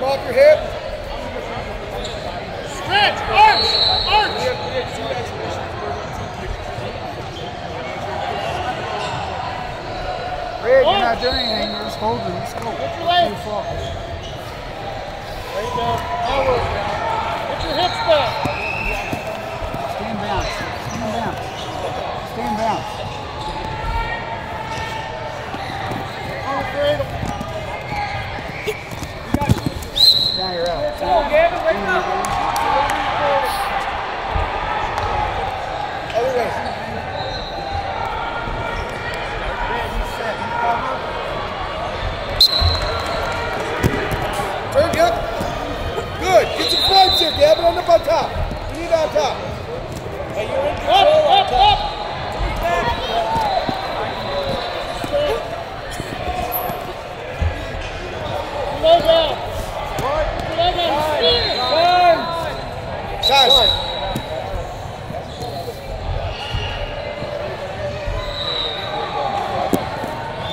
Come off your hip. Stretch, arch, arch. Red, you're not doing anything. You're just holding. Let's go. Put your legs. Too far. There you go. Now work. Put your hips back. Stand bounce. Stand bounce. Stand bounce. On the cradle. Now you're out. Come on, Gavin, wake up. Other way. Turn, yep. Good. Get some flights here, Gavin. End up on top. We need on top. Up, up, up. Slow down. Slow down. Speed. Guys.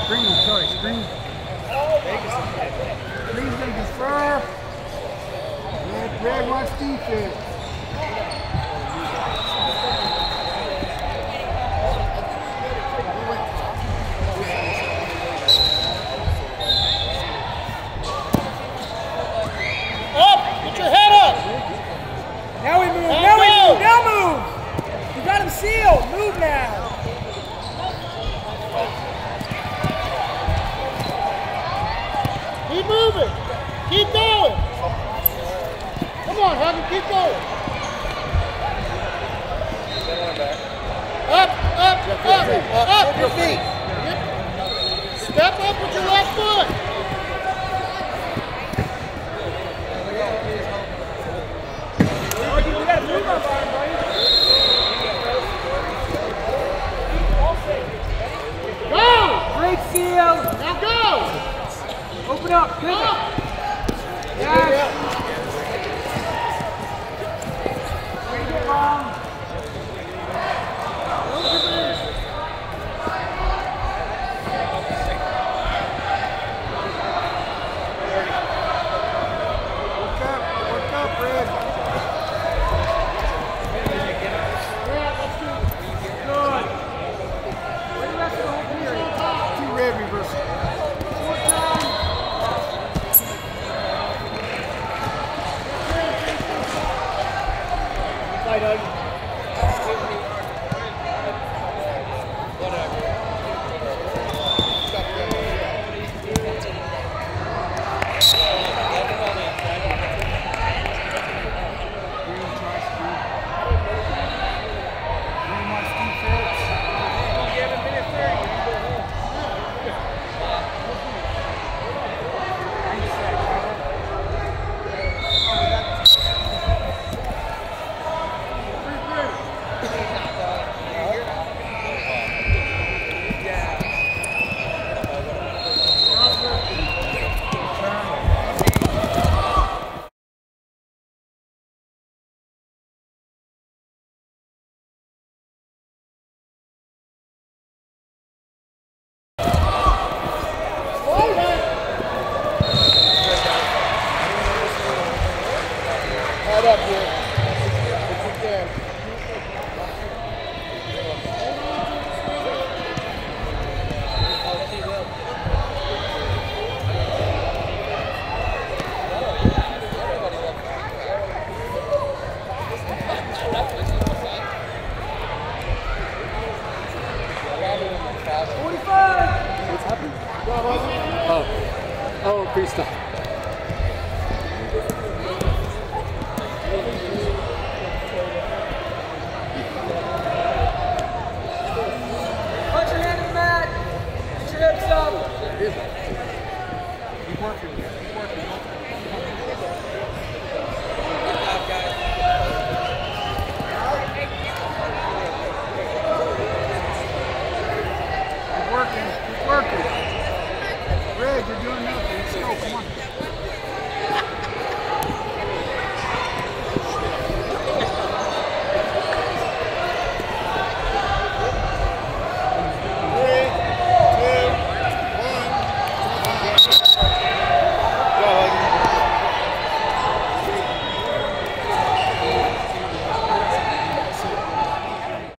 Green, sorry. Green. Red wants defense. Up. Put your head up. Now we move. Now Now, we move. Now move. You got him sealed. Move now. Keep moving. Keep going. On, Huggy, keep going. Up, up, up, up. Your feet. Step up with your left foot. You got to move on, Go. Great seal. Now go. Open up. Pivot. Up. Yes. Oh. oh, Krista. Put your hand in the mat. Put your hips up. Keep working.